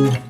you